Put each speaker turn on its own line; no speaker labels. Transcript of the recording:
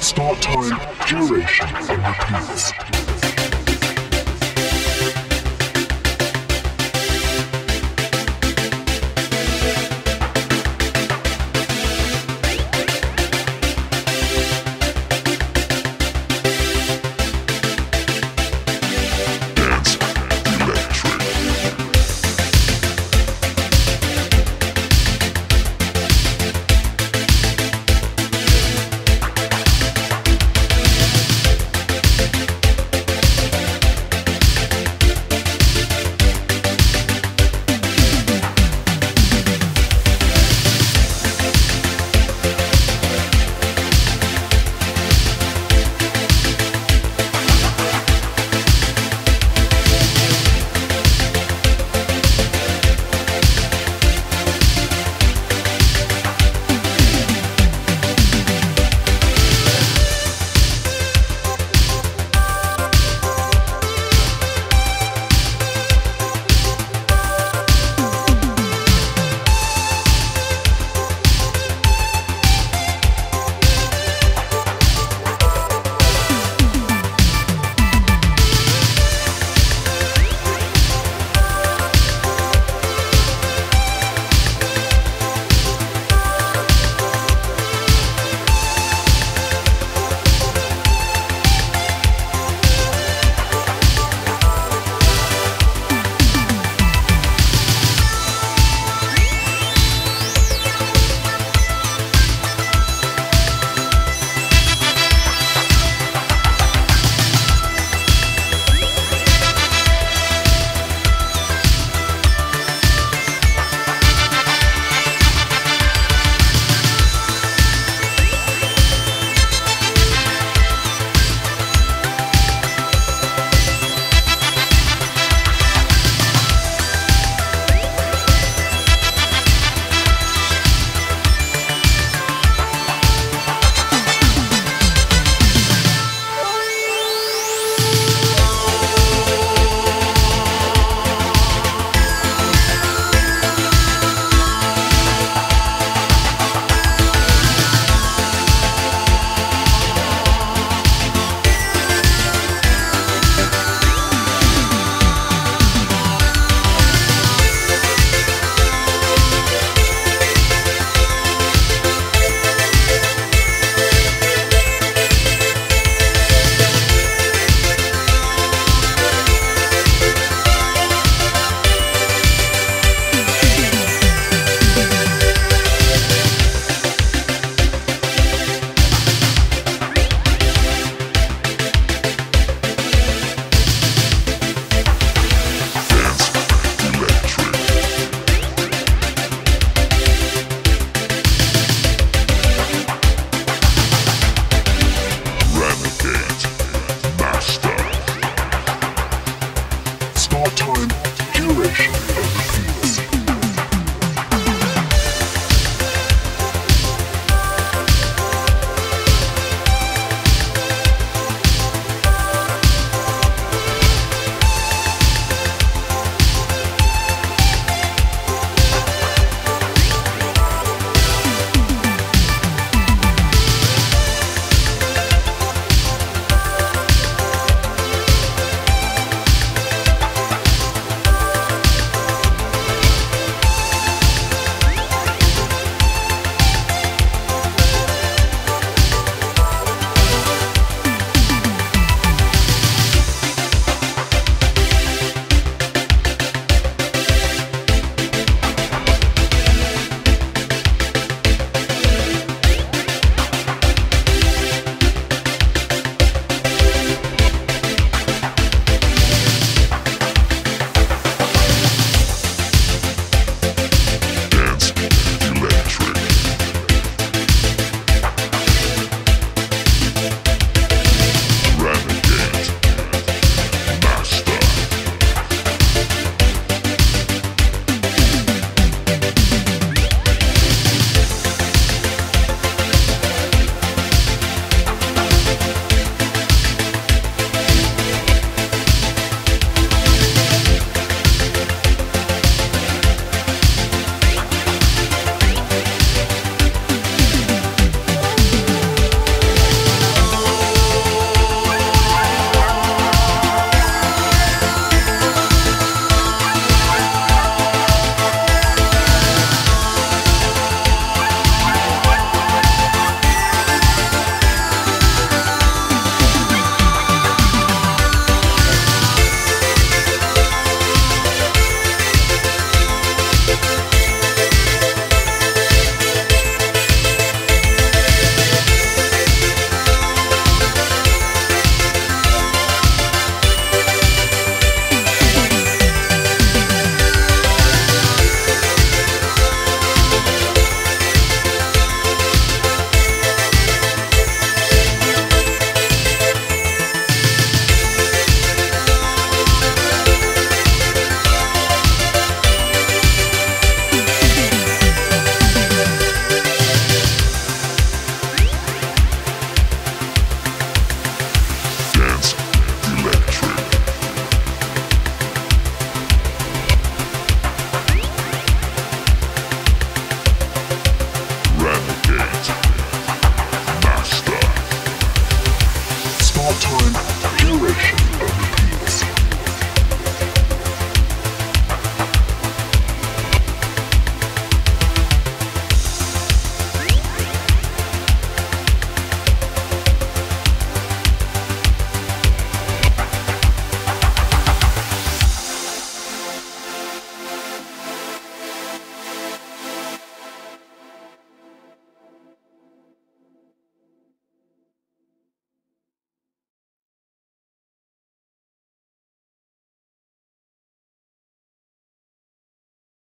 Start time, duration, and repeats.